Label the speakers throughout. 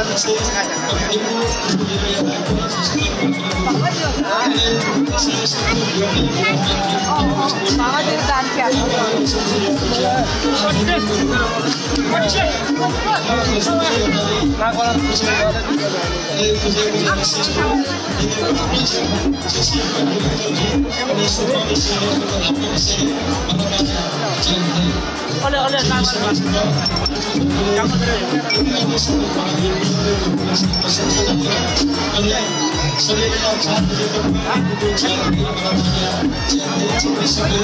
Speaker 1: 八块九，
Speaker 2: 哎。哦哦，八块九。快点，快点，快点！拿过来。好嘞，好嘞，拿过来。刚刚这个。十年要唱的歌，今年不能唱了，今年就会想念，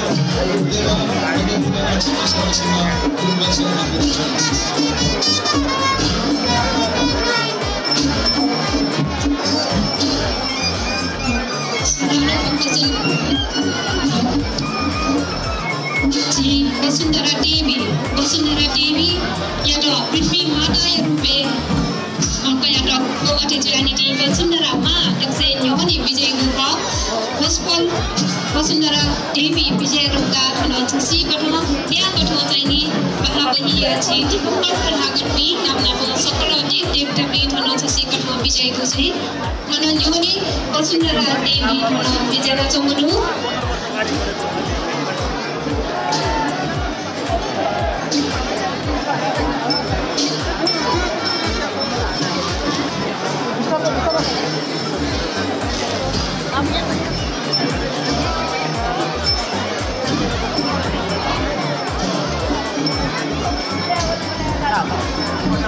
Speaker 2: 今年不能唱了，今年不能唱了，今年不能唱了。वसुन्धारा देवी विजय रूपका भन्नुहुन्छ श्रीकर्म त्यहाँको ठुलो चाहिँ नामनाको सक्रेवे भन्नुहुन्छ श्री कठमा विजयको चाहिँ भनौँ न वसुन्धरा देवी विजय चौन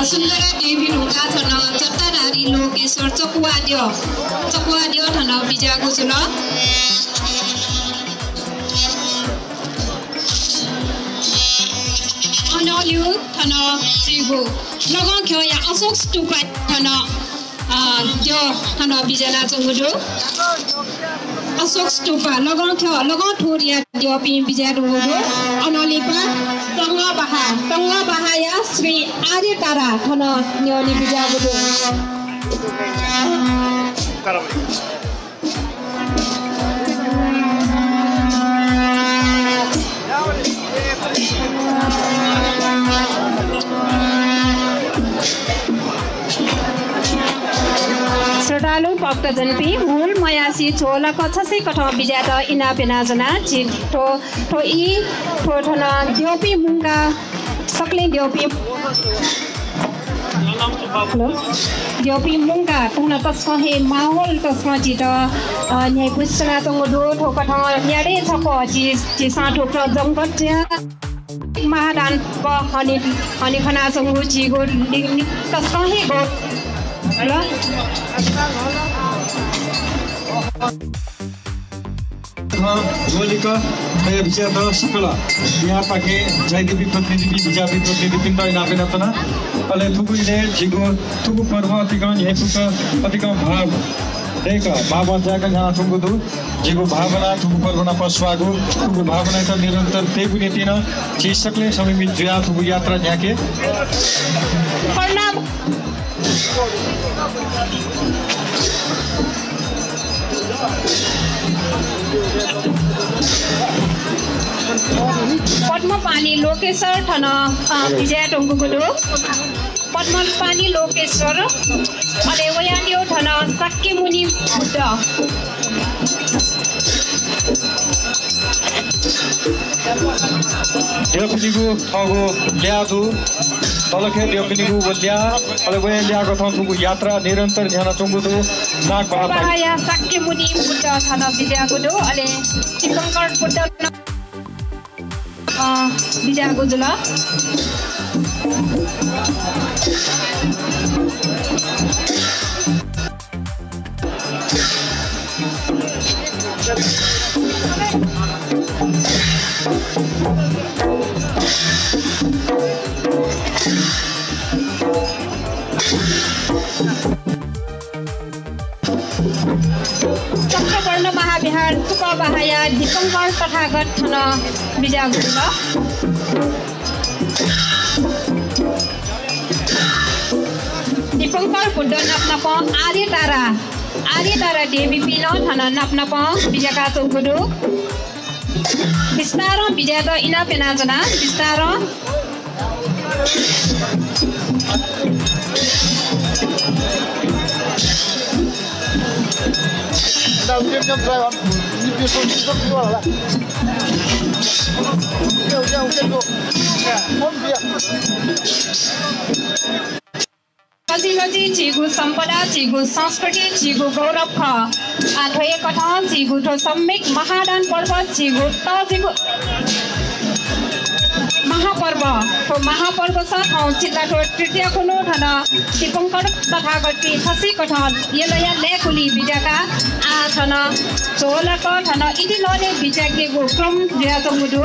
Speaker 2: वसुन्धरा देवी ढुङ्गा छन चट्टाधारी लोकेश्वर चकुवाद्य चकुवाद्य ठन बिजाको छु ल अनल्यु ठन श्रीगो लगन ख्यो या अशोक स्टुपा ठन त्यो ठन बिजना चङ्गुडो अशोक स्टुपा लगन ख्यो लगन ठोर या त्यो पि बिजा Bahaya, Tengah Bahaya Sri Aditara Kono Nyoni Bijabudung. Karam. श्रद्धालु भक्तजनपी हुल मयासी छोला कछसे कठ बिजा त इना पेनाजना छि ठो ठो इ ठो ठन द्योपी मुंगा सक्ले हेलो द्योपी मुंगा तुना तस्क हे माहौल तस्क छि त न्याय पुसना तंग दो ठो कठ न्याडे छप छि छि साठो प्र जंगट्या महादान हनि हनि खना संगु छि गो तस्क हे गो।
Speaker 3: ಹೋಲಿಕಾ ವಿಜಯದ ಸಕಲ यहाँ पाके जयदेवी प्रतिनिधि विजावी प्रतिनिधि नापेनातना पले थुकुले झिगो थुकु पर्व अतिगण हेतुक अतिगण भाव। एक भाव अध्यायका जाना थुकु दु। झिगो भावना थुकु पर्वना पश्वागु थुकु भावना त निरन्तर तेगु नेतिन चिसकले समिमित जुया थुकु यात्रा झ्याके
Speaker 2: प्रणाम। पद्मपानी लोकेश्वर ठन विजय टोङ्गुकुलो पद्मपानी लोकेश्वर अले वयान्यो ठन सक्के मुनि बुद्ध
Speaker 3: ठगो ल्यादु। तलखे ल्योकिलिगु वल्या अलवे ल्याको थौथुगु यात्रा निरन्तर झ्यान चंगुदु नाक बात
Speaker 2: बाया सक्के मुनि पुट थाना बिज्यागु दु अले सिकंकर पुट अ बिज्यागु जुल Thank you. দীপংকৰ কথাগত খন বিজাগ দীপংকৰ বুদ্ধ নাপ নাপাওঁ আৰে তাৰা আৰে তাৰা দে বিপিন ধন নাপ নাপ বিজাকা চৌগুদু বিস্তাৰ বিজাত
Speaker 1: ইনা পেনা জনা বিস্তাৰ। Thank you. One beer.
Speaker 2: पछि झिगु सम्पदा झिगु संस्कृति झिगु गौरव ख आठोय कथा झिगु ठो महादान पर्व झिगु त महापर्व छ ठो तृतीय कुनो ठन टिपङ्कर तथा गति खसी कठन यलया लेकुली बिजाका आ ठन झोलक ठन इति लने बिजाकेको क्रम ज्याच मुडु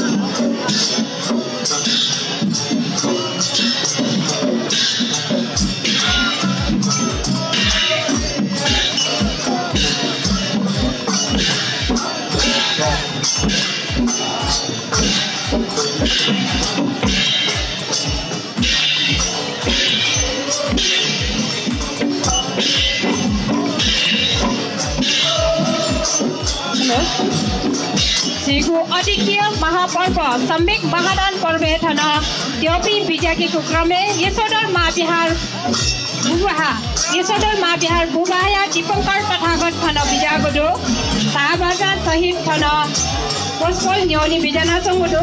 Speaker 2: I'm अद्वितीय महापर्व सम्यक महादान पर्वे थन त्योपि बिजाकेको क्रमे यशोधर महाविहार बुबाहा यशोधर महाविहार बुबाया दीपङ्कर तथागत थन बिजागो दो ताबाजा सहित थन पस्पल न्यौनी बिजना चङ्गुडो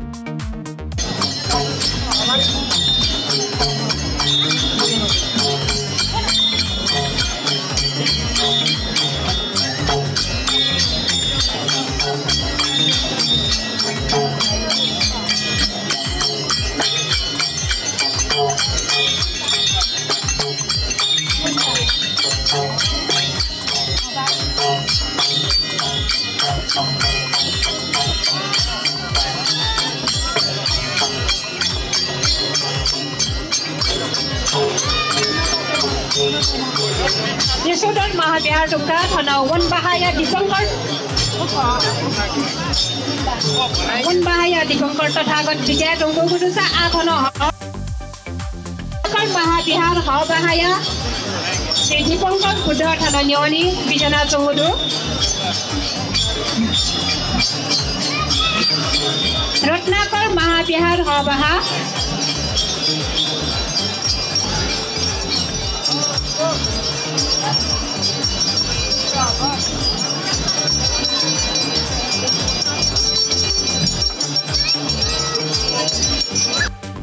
Speaker 2: यसोडल महाबिहार वन बहाया दीपङ्कर वन बहाया दीपङ्कर तथागत विजय ढुङ्गो गुरुसा आथन महाबिहार ह बहाया दीपङ्कर बुद्ध थाना न्यौनी बिजना चङ्गुडो रत्नाकर महाबिहार ह बहा